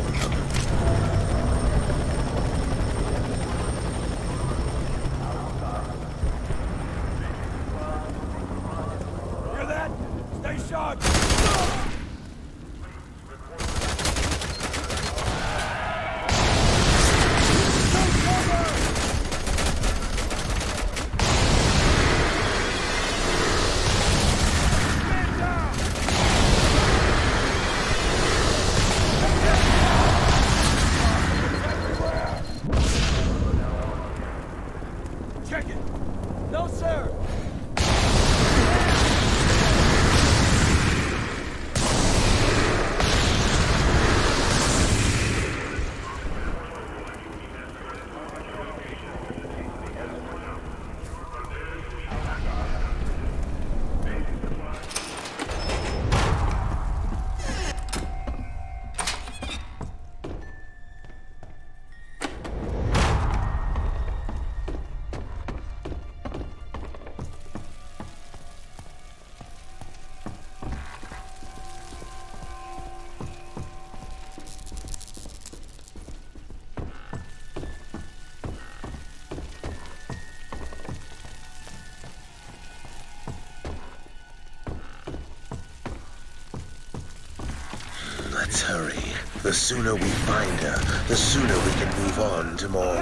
one another. sooner we find her, the sooner we can move on to more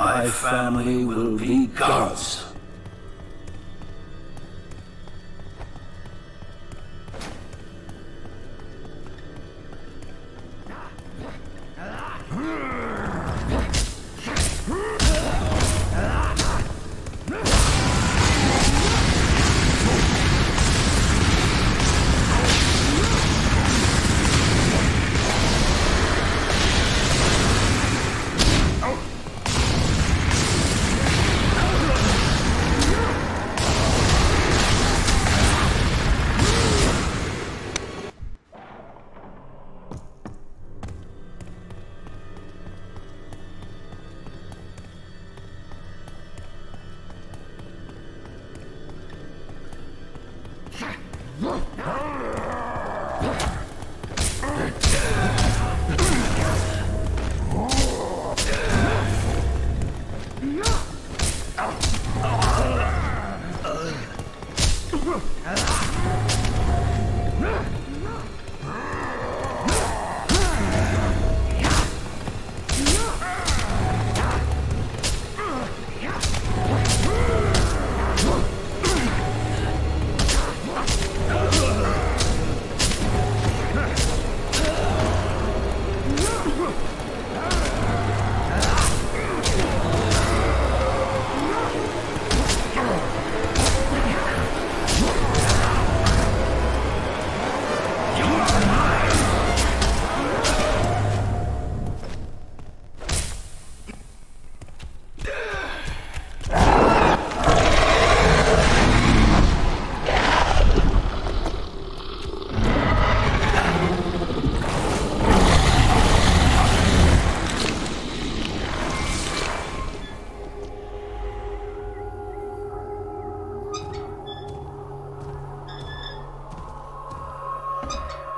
My family will be God's.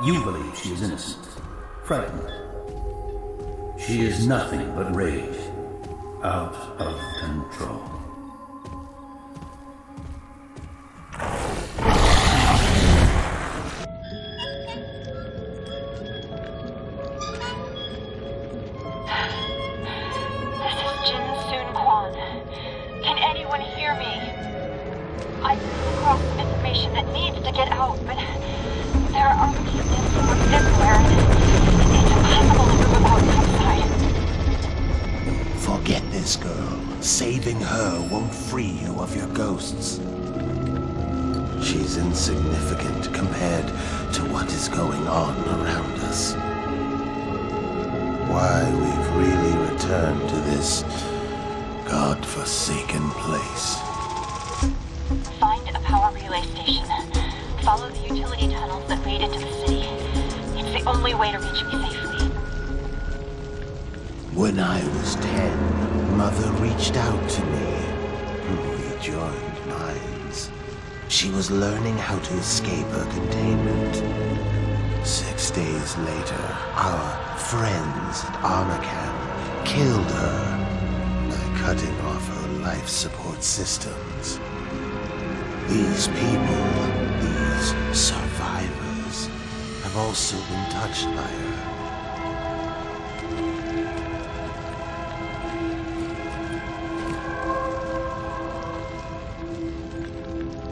You believe she is innocent, frightened. She is nothing but rage, out of control. been touched by her.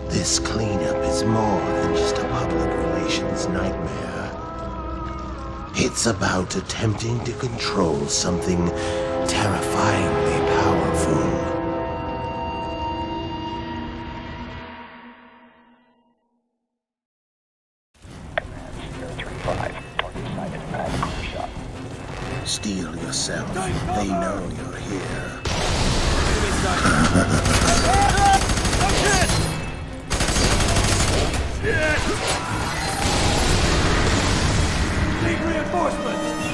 This cleanup is more than just a public relations nightmare. It's about attempting to control something Steel yourself. They know you're here. Shit! Need reinforcements!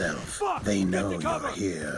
Yourself. They know you're here.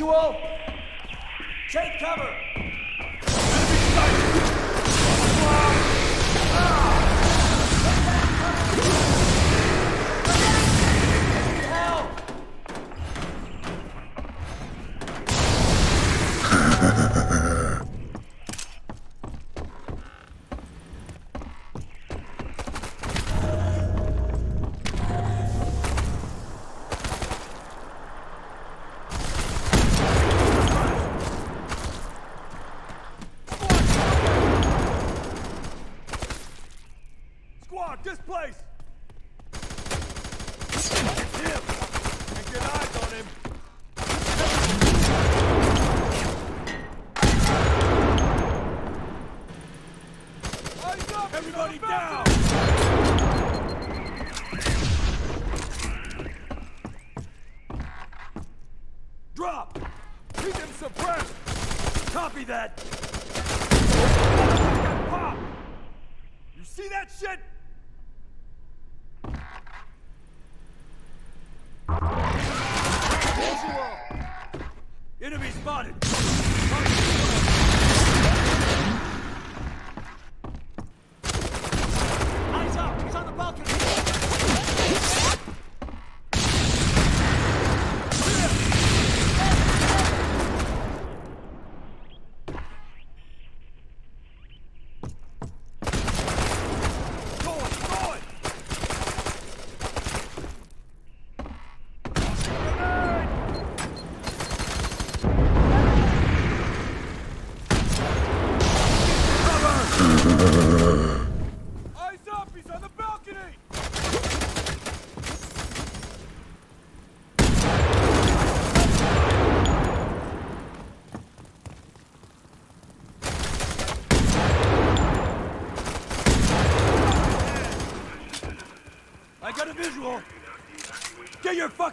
Got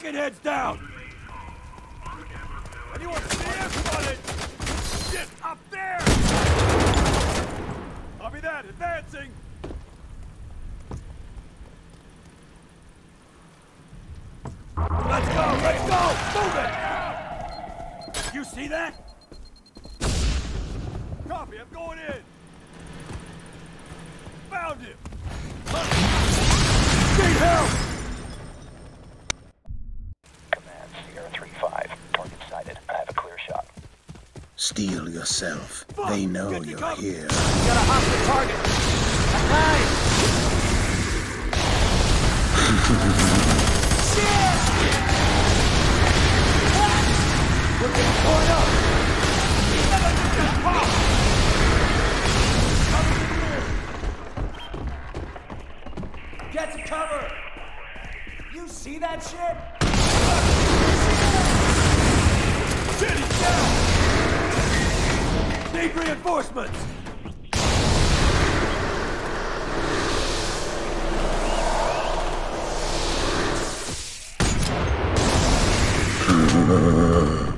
fucking heads down! Grrrr.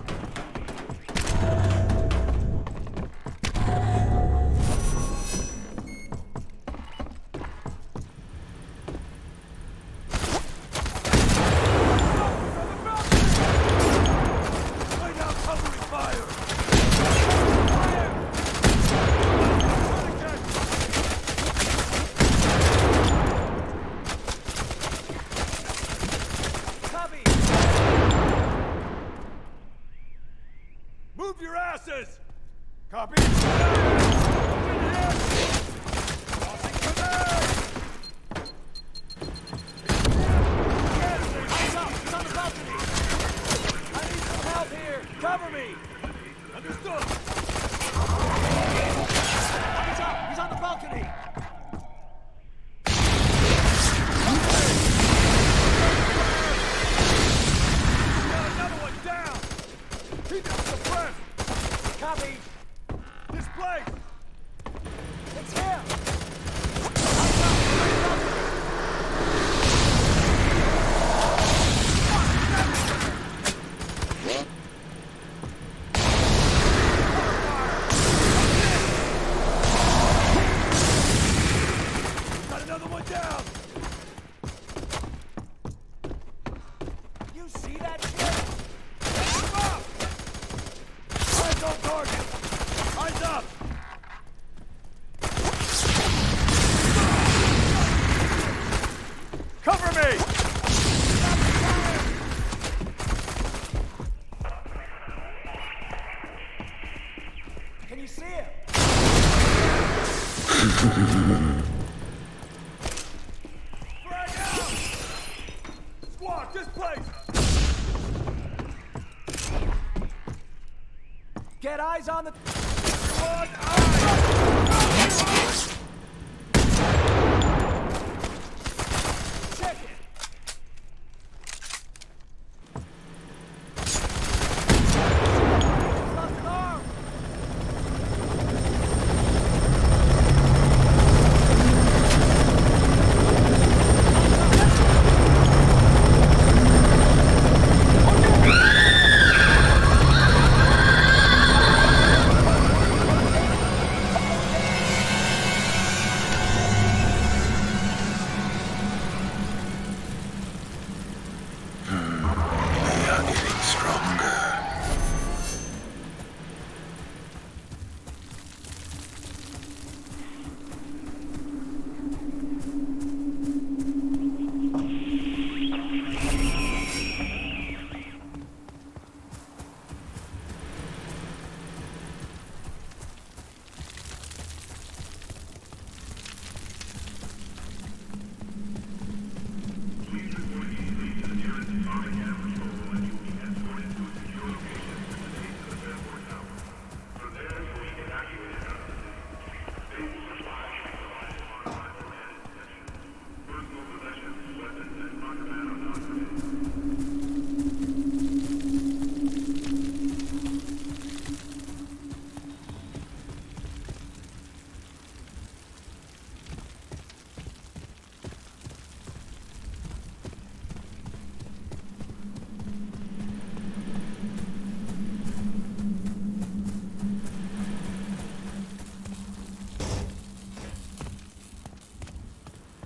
Get eyes on the... One eye! Ah!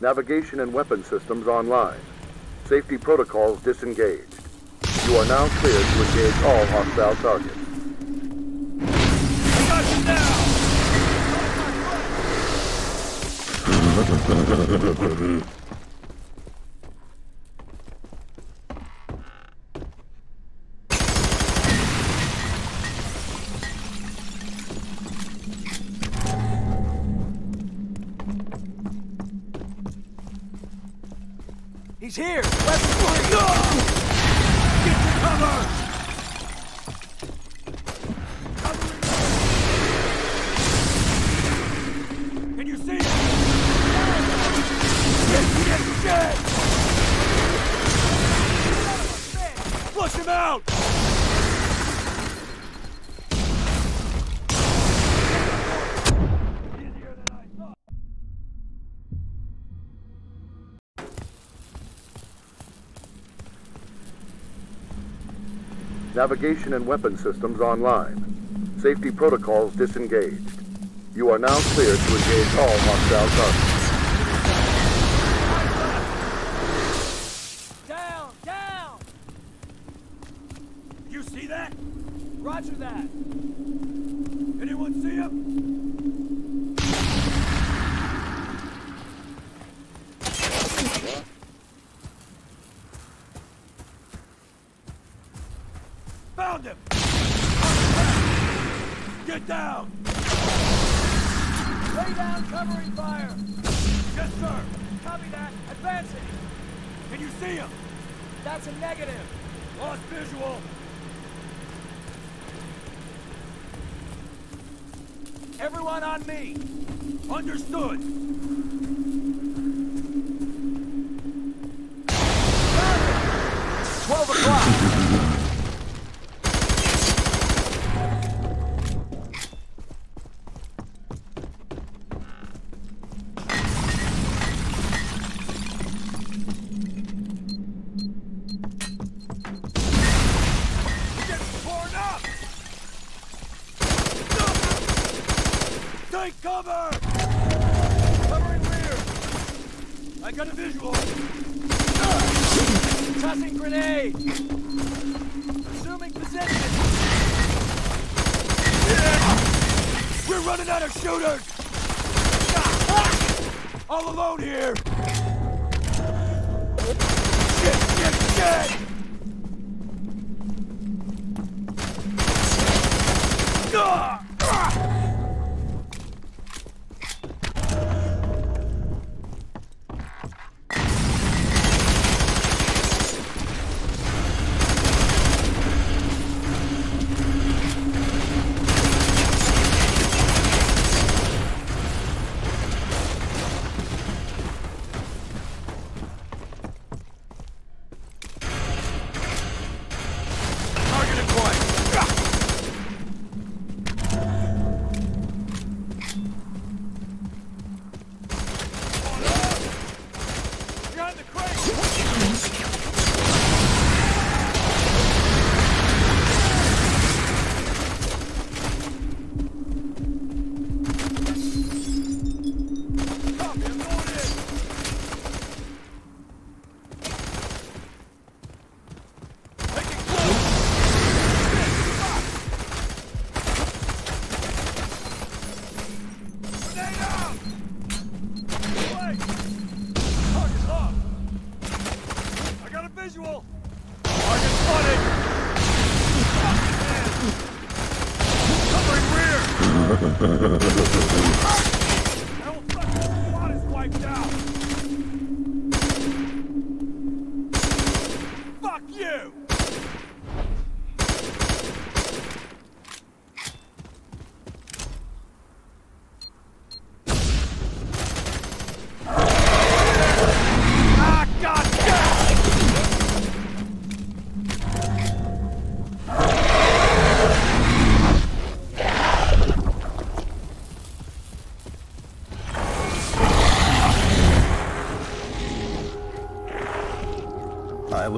Navigation and weapon systems online. Safety protocols disengaged. You are now cleared to engage all hostile targets. I got you now! He's here! Navigation and weapon systems online. Safety protocols disengaged. You are now cleared to engage all hostile targets. Take cover! Covering rear! I got a visual! Tossing grenade! Assuming position! We're running out of shooters! All alone here! Shit, shit, shit!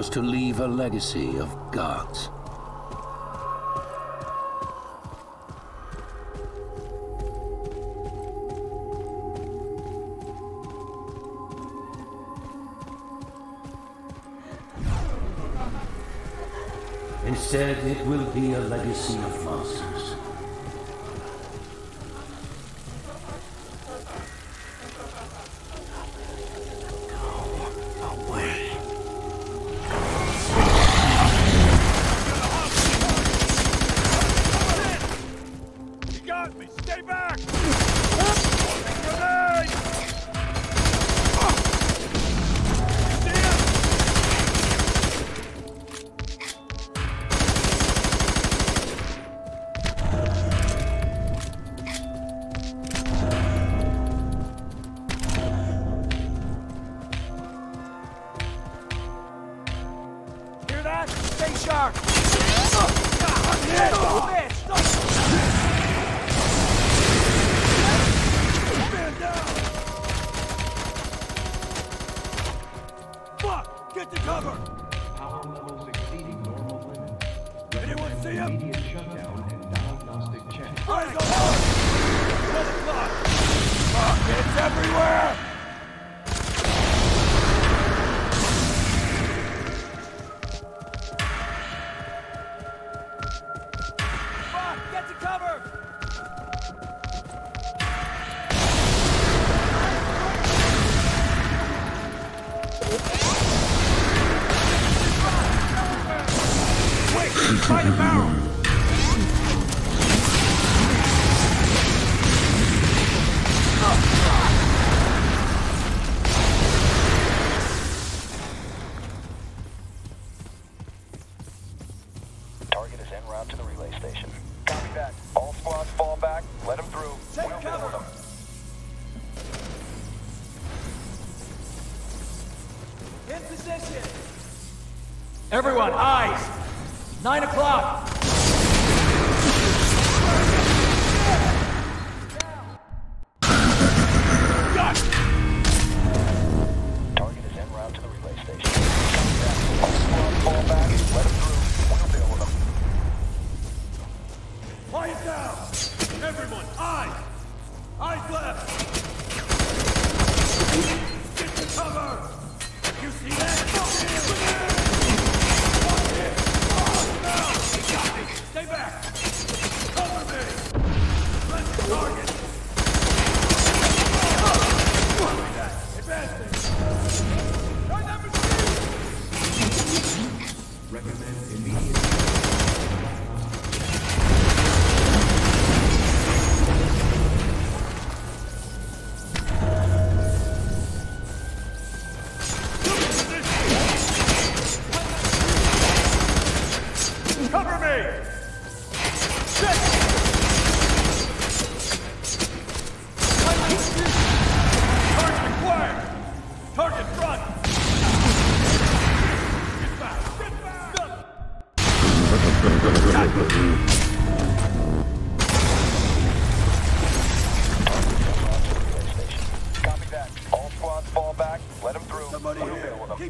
Was to leave a legacy of gods. Instead, it will be a legacy of monsters. Try the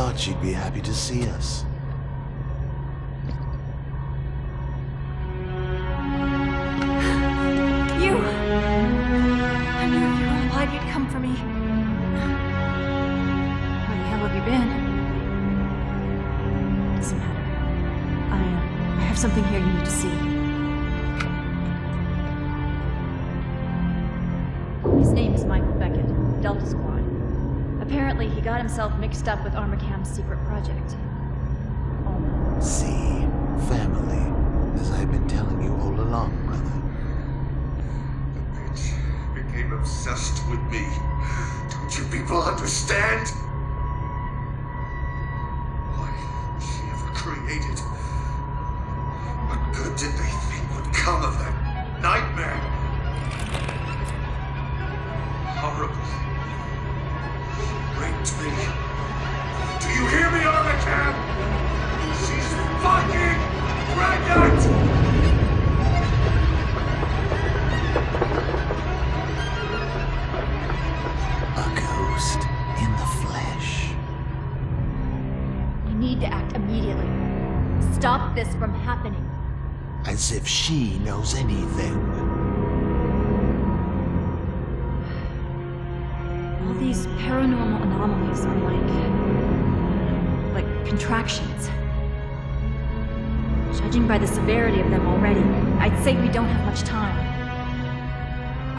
thought she'd be happy to see us. You! I knew you were alive, you'd come for me. Where the hell have you been? Doesn't matter. I, I have something here you need to see. Himself mixed up with Armacham's secret project. Alma. See, family, as I've been telling you all along, brother. The bitch became obsessed with me. Don't you people understand?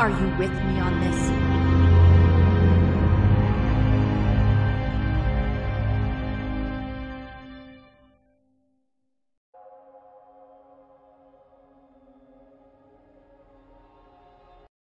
Are you with me on this?